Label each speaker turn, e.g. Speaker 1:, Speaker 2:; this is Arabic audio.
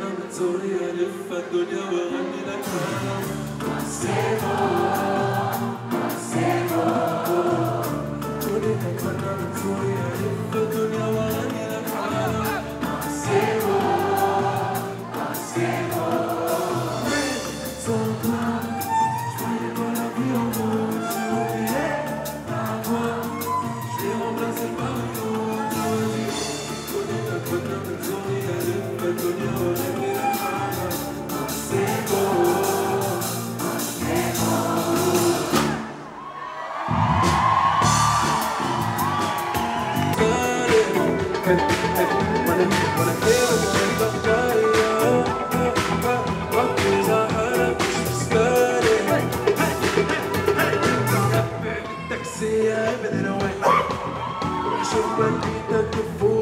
Speaker 1: وانا متزوري الف الدنيا واغني لك ماسيبو ماسيبو قولي لك وانا متزوري الف الدنيا واغني لك ماسيبو ماسيبو So proud, je pas la vie en mon Je vais remplacer par une autre But I don't want to show my